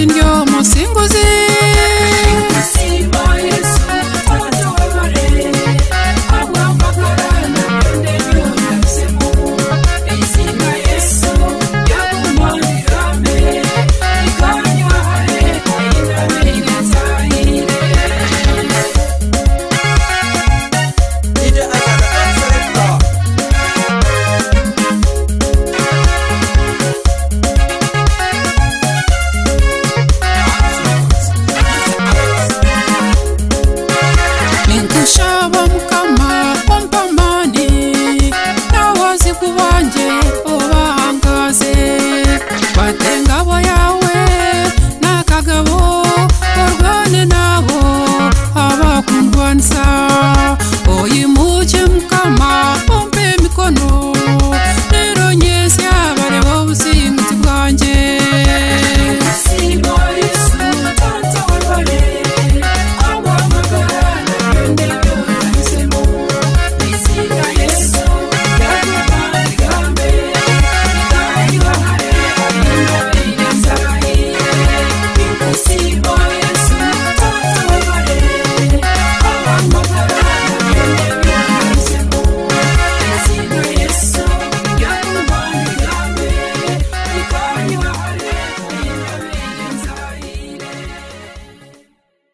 in your kuwanje